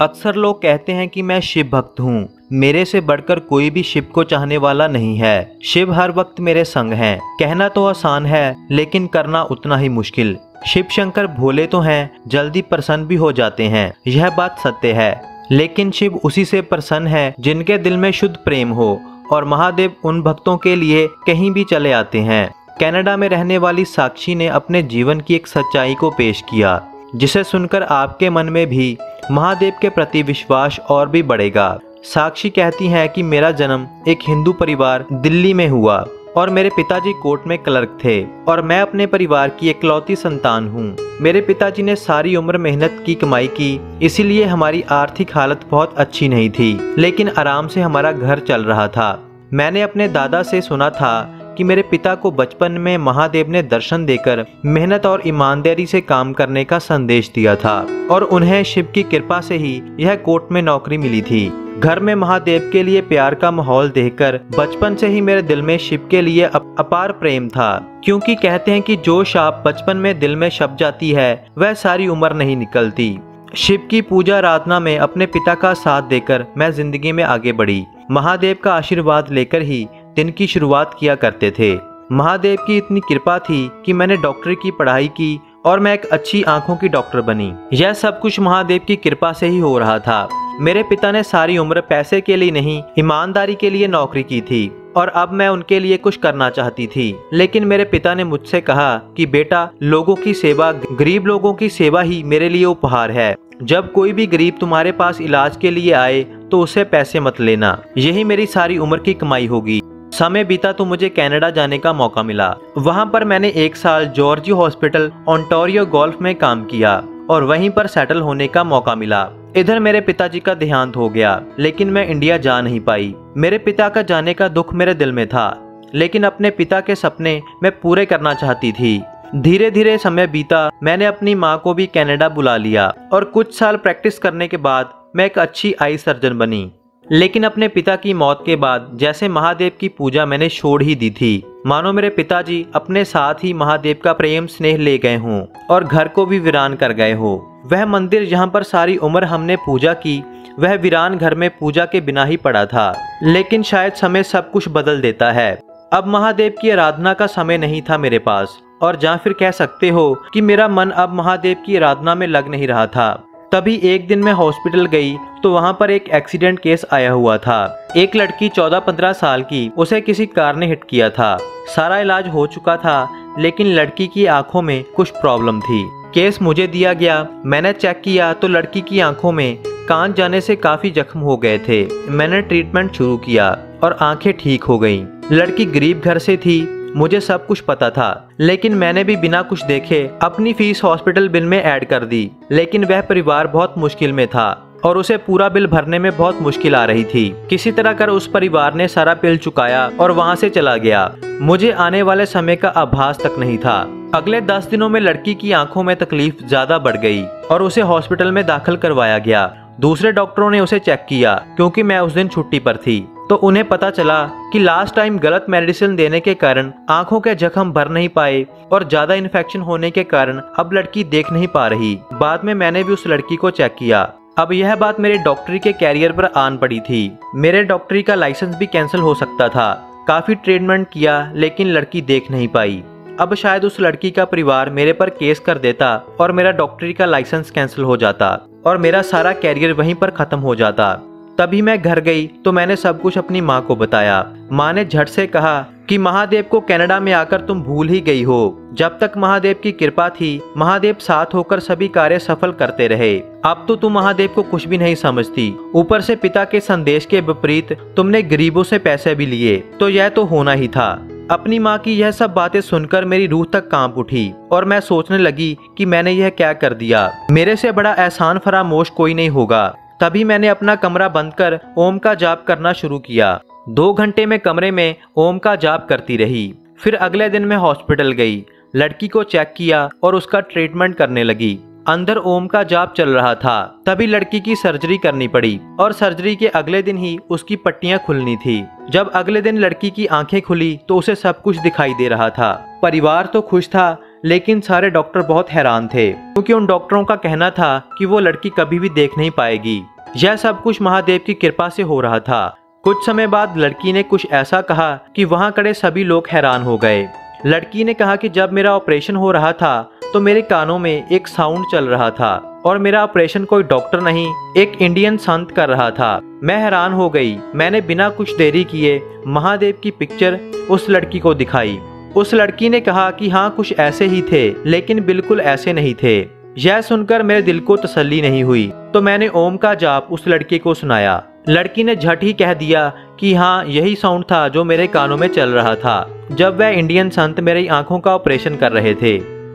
अक्सर लोग कहते हैं कि मैं शिव भक्त हूँ। मेरे से बढ़कर कोई भी शिव को चाहने वाला नहीं है। शिव हर वक्त मेरे संग हैं। कहना तो आसान है, लेकिन करना उतना ही मुश्किल। शिव शंकर भोले तो हैं, जल्दी प्रसन्न भी हो जाते हैं। यह बात सत्य है। लेकिन शिव उसी से प्रसन्न है, जिनके दिल में शुद्ध प्रेम हो, और महादेव उन भक्तों के लिए कहीं भी चले आते हैं। कनाडा में रहने वाली साक्षी ने अपने जीवन की एक सच्चाई को पेश किया। जिसे सुनकर आपके मन में भी महादेव के प्रति विश्वास और भी बढ़ेगा। साक्षी कहती हैं कि मेरा जन्म एक हिंदू परिवार दिल्ली में हुआ और मेरे पिताजी कोर्ट में क्लर्क थे और मैं अपने परिवार की इकलौती संतान हूँ। मेरे पिताजी ने सारी उम्र मेहनत की, कमाई की, इसीलिए हमारी आर्थिक हालत बहुत अच्छी नहीं थी, लेकिन आराम से हमारा घर चल रहा था। मैंने अपने दादा से सुना था कि मेरे पिता को बचपन में महादेव ने दर्शन देकर मेहनत और ईमानदारी से काम करने का संदेश दिया था और उन्हें शिव की कृपा से ही यह कोर्ट में नौकरी मिली थी। घर में महादेव के लिए प्यार का माहौल देखकर बचपन से ही मेरे दिल में शिव के लिए अपार प्रेम था। क्योंकि कहते हैं कि जो शाप बचपन में दिल में छप जाती है, वह सारी उम्र नहीं निकलती। शिव की पूजा आराधना में अपने पिता का साथ देकर मैं ज़िंदगी में आगे बढ़ी। महादेव का आशीर्वाद लेकर ही दिन की शुरुआत किया करते थे। महादेव की इतनी कृपा थी कि मैंने डॉक्टरी की पढ़ाई की और मैं एक अच्छी आँखों की डॉक्टर बनी। यह सब कुछ महादेव की कृपा से ही हो रहा था। मेरे पिता ने सारी उम्र पैसे के लिए नहीं, ईमानदारी के लिए नौकरी की थी और अब मैं उनके लिए कुछ करना चाहती थी। लेकिन मेरे पिता ने मुझसे कहा कि, बेटा, लोगों की सेवा, गरीब लोगों की सेवा ही मेरे लिए उपहार है। जब कोई भी गरीब तुम्हारे पास इलाज के लिए आए तो उसे पैसे मत लेना। यही मेरी सारी उम्र की कमाई होगी। समय बीता तो मुझे कनाडा जाने का मौका मिला। वहाँ पर मैंने एक साल जॉर्जी हॉस्पिटल ऑन्टोरियो गोल्फ में काम किया और वहीं पर सेटल होने का मौका मिला। इधर मेरे पिताजी का देहांत हो गया, लेकिन मैं इंडिया जा नहीं पाई। मेरे पिता का जाने का दुख मेरे दिल में था, लेकिन अपने पिता के सपने मैं पूरे करना चाहती थी। धीरे धीरे समय बीता, मैंने अपनी माँ को भी कनाडा बुला लिया और कुछ साल प्रैक्टिस करने के बाद मैं एक अच्छी आई सर्जन बनी। लेकिन अपने पिता की मौत के बाद जैसे महादेव की पूजा मैंने छोड़ ही दी थी। मानो मेरे पिताजी अपने साथ ही महादेव का प्रेम स्नेह ले गए हों और घर को भी वीरान कर गए हो। वह मंदिर जहाँ पर सारी उम्र हमने पूजा की, वह वीरान घर में पूजा के बिना ही पड़ा था। लेकिन शायद समय सब कुछ बदल देता है। अब महादेव की आराधना का समय नहीं था मेरे पास, और जहाँ फिर कह सकते हो कि मेरा मन अब महादेव की आराधना में लग नहीं रहा था। तभी एक दिन मैं हॉस्पिटल गई तो वहाँ पर एक एक्सीडेंट केस आया हुआ था। एक लड़की 14-15 साल की, उसे किसी कार ने हिट किया था। सारा इलाज हो चुका था, लेकिन लड़की की आँखों में कुछ प्रॉब्लम थी। केस मुझे दिया गया, मैंने चेक किया तो लड़की की आँखों में कान जाने से काफ़ी जख्म हो गए थे। मैंने ट्रीटमेंट शुरू किया और आँखें ठीक हो गईं। लड़की गरीब घर से थी मुझे सब कुछ पता था, लेकिन मैंने भी बिना कुछ देखे अपनी फ़ीस हॉस्पिटल बिल में ऐड कर दी। लेकिन वह परिवार बहुत मुश्किल में था, और उसे पूरा बिल भरने में बहुत मुश्किल आ रही थी। किसी तरह कर उस परिवार ने सारा बिल चुकाया और वहाँ से चला गया। मुझे आने वाले समय का आभास तक नहीं था। अगले दस दिनों में लड़की की आँखों में तकलीफ़ ज़्यादा बढ़ गई और उसे हॉस्पिटल में दाखिल करवाया गया। दूसरे डॉक्टरों ने उसे चेक किया, क्योंकि मैं उस दिन छुट्टी पर थी। तो उन्हें पता चला कि लास्ट टाइम गलत मेडिसिन देने के कारण आँखों के जख्म भर नहीं पाए और ज़्यादा इन्फेक्शन होने के कारण अब लड़की देख नहीं पा रही। बाद में मैंने भी उस लड़की को चेक किया। अब यह बात मेरे डॉक्टरी के कैरियर पर आन पड़ी थी। मेरे डॉक्टरी का लाइसेंस भी कैंसिल हो सकता था। काफ़ी ट्रीटमेंट किया, लेकिन लड़की देख नहीं पाई। अब शायद उस लड़की का परिवार मेरे पर केस कर देता और मेरा डॉक्टरी का लाइसेंस कैंसिल हो जाता और मेरा सारा कैरियर वहीं पर खत्म हो जाता। तभी मैं घर गई तो मैंने सब कुछ अपनी माँ को बताया। माँ ने झट से कहा कि महादेव को कनाडा में आकर तुम भूल ही गई हो। जब तक महादेव की कृपा थी, महादेव साथ होकर सभी कार्य सफल करते रहे। अब तो तुम महादेव को कुछ भी नहीं समझती। ऊपर से पिता के संदेश के विपरीत तुमने गरीबों से पैसे भी लिए तो यह तो होना ही था। अपनी माँ की यह सब बातें सुनकर मेरी रूह तक काँप उठी और मैं सोचने लगी कि मैंने यह क्या कर दिया। मेरे से बड़ा एहसान फरामोश कोई नहीं होगा। तभी मैंने अपना कमरा बंद कर ओम का जाप करना शुरू किया। दो घंटे में कमरे में ओम का जाप करती रही। फिर अगले दिन मैं हॉस्पिटल गई। लड़की को चेक किया और उसका ट्रीटमेंट करने लगी। अंदर ओम का जाप चल रहा था। तभी लड़की की सर्जरी करनी पड़ी और सर्जरी के अगले दिन ही उसकी पट्टियाँ खुलनी थी। जब अगले दिन लड़की की आँखें खुली तो उसे सब कुछ दिखाई दे रहा था। परिवार तो खुश था लेकिन सारे डॉक्टर बहुत हैरान थे, क्योंकि उन डॉक्टरों का कहना था कि वो लड़की कभी भी देख नहीं पाएगी। यह सब कुछ महादेव की कृपा से हो रहा था। कुछ समय बाद लड़की ने कुछ ऐसा कहा कि वहाँ खड़े सभी लोग हैरान हो गए। लड़की ने कहा कि जब मेरा ऑपरेशन हो रहा था तो मेरे कानों में एक साउंड चल रहा था, और मेरा ऑपरेशन कोई डॉक्टर नहीं, एक इंडियन संत कर रहा था। मैं हैरान हो गई। मैंने बिना कुछ देरी किए महादेव की पिक्चर उस लड़की को दिखाई। उस लड़की ने कहा कि हाँ कुछ ऐसे ही थे, लेकिन बिल्कुल ऐसे नहीं थे। यह सुनकर मेरे दिल को तसल्ली नहीं हुई तो मैंने ओम का जाप उस लड़के को सुनाया। लड़की ने झट ही कह दिया कि हाँ यही साउंड था जो मेरे कानों में चल रहा था, जब वह इंडियन संत मेरी आँखों का ऑपरेशन कर रहे थे।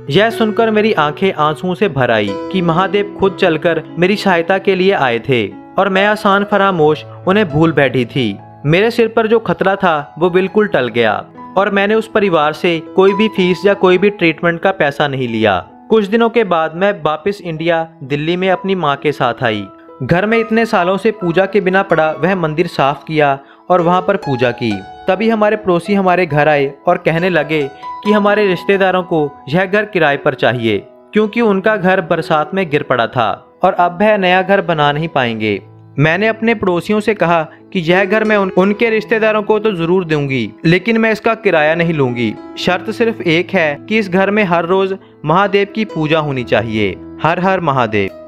यह सुनकर मेरी आँखें आंसुओं से भर आई कि महादेव खुद चलकर मेरी सहायता के लिए आए थे, और मैं आसान फरामोश उन्हें भूल बैठी थी। मेरे सिर पर जो खतरा था, वो बिल्कुल टल गया। और मैंने उस परिवार से कोई भी फ़ीस या कोई भी ट्रीटमेंट का पैसा नहीं लिया। कुछ दिनों के बाद मैं वापस इंडिया, दिल्ली में अपनी माँ के साथ आई। घर में इतने सालों से पूजा के बिना पड़ा वह मंदिर साफ़ किया और वहाँ पर पूजा की। तभी हमारे पड़ोसी हमारे घर आए और कहने लगे कि हमारे रिश्तेदारों को यह घर किराए पर चाहिए, क्योंकि उनका घर बरसात में गिर पड़ा था और अब वह नया घर बना नहीं पाएँगे। मैंने अपने पड़ोसियों से कहा कि यह घर मैं उन, उनके रिश्तेदारों को तो ज़रूर दूँगी लेकिन मैं इसका किराया नहीं लूँगी। शर्त सिर्फ़ एक है कि इस घर में हर रोज महादेव की पूजा होनी चाहिए। हर हर महादेव।